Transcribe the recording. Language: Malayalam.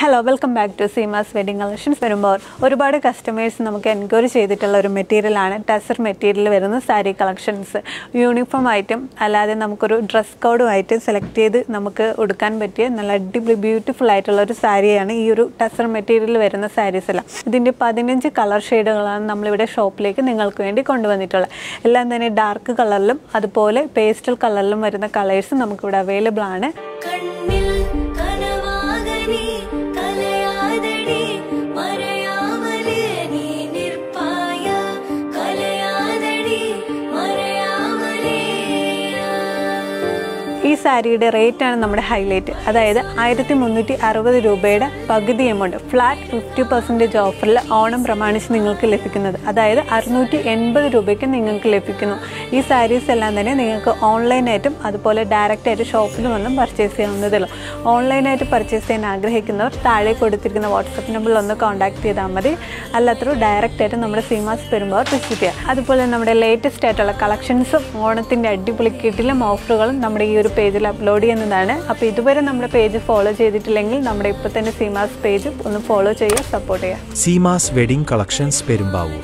Hello welcome back to Seemas wedding collections വരുമ്പോൾ ഒരുപാട് കസ്റ്റമേഴ്സ് നമുക്ക് എൻക്വയറി ചെയ്തിട്ടുള്ള ഒരു മെറ്റീരിയലാണ് ടെസർ മെറ്റീരിയൽ വരുന്ന സാരി കളക്ഷൻസ് യൂണിഫോം ആയിട്ടും അല്ലാതെ നമുക്കൊരു ഡ്രസ് കോഡുമായിട്ട് സെലക്ട് ചെയ്ത് നമുക്ക് ഉടുക്കാൻ പറ്റിയ നല്ല അടിപൊളി ബ്യൂട്ടിഫുൾ ആയിട്ടുള്ള ഒരു സാരിയാണ് ഈ ഒരു ടെസർ മെറ്റീരിയൽ വരുന്ന സാരീസ് എല്ലാം. ഇതിന്റെ പതിനഞ്ച് കളർ ഷെയ്ഡുകളാണ് നമ്മളിവിടെ ഷോപ്പിലേക്ക് നിങ്ങൾക്ക് വേണ്ടി കൊണ്ടുവന്നിട്ടുള്ളത്. എല്ലാം തന്നെ ഡാർക്ക് കളറിലും അതുപോലെ പേസ്റ്റൽ കളറിലും വരുന്ന കളേഴ്സ് നമുക്കിവിടെ അവൈലബിൾ ആണ്. ഈ സാരിയുടെ റേറ്റ് ആണ് നമ്മുടെ ഹൈലൈറ്റ്. അതായത് ആയിരത്തി മുന്നൂറ്റി അറുപത് രൂപയുടെ പകുതി എമൗണ്ട് ഫ്ലാറ്റ് ഫിഫ്റ്റി പെർസെന്റേജ് ഓഫറിൽ ഓണം പ്രമാണിച്ച് നിങ്ങൾക്ക് ലഭിക്കുന്നത്. അതായത് അറുന്നൂറ്റി എൺപത് രൂപയ്ക്ക് നിങ്ങൾക്ക് ലഭിക്കുന്നു. ഈ സാരീസ് എല്ലാം തന്നെ നിങ്ങൾക്ക് ഓൺലൈനായിട്ടും അതുപോലെ ഡയറക്റ്റായിട്ട് ഷോപ്പിൽ വന്നും പർച്ചേസ് ചെയ്യാവുന്നതല്ലോ ഓൺലൈനായിട്ട് പർച്ചേസ് ചെയ്യാൻ ആഗ്രഹിക്കുന്നവർ താഴെ കൊടുത്തിരിക്കുന്ന വാട്സപ്പ് നമ്പറിൽ ഒന്ന് കോൺടാക്ട് ചെയ്താൽ മതി. അല്ലാത്തൊരു ഡയറക്റ്റായിട്ട് നമ്മുടെ സീമാസ് പെരുമ്പോൾ വിസിറ്റ് ചെയ്യുക അതുപോലെ നമ്മുടെ ലേറ്റസ്റ്റ് ആയിട്ടുള്ള കളക്ഷൻസും ഓണത്തിന്റെ അടിപൊളി കിട്ടിലും ഓഫറുകളും നമ്മുടെ ഈ ഒരു പേജിൽ അപ്ലോഡ് ചെയ്യുന്നതാണ്. അപ്പോൾ ഇതുവരെ നമ്മുടെ പേജ് ഫോളോ ചെയ്തിട്ടില്ലെങ്കിൽ നമ്മുടെ ഇപ്പോൾ തന്നെ സീമാസ് പേജ് ഒന്ന് ഫോളോ ചെയ്യുക സപ്പോർട്ട് ചെയ്യുക. Seemas wedding collections Perumbavoor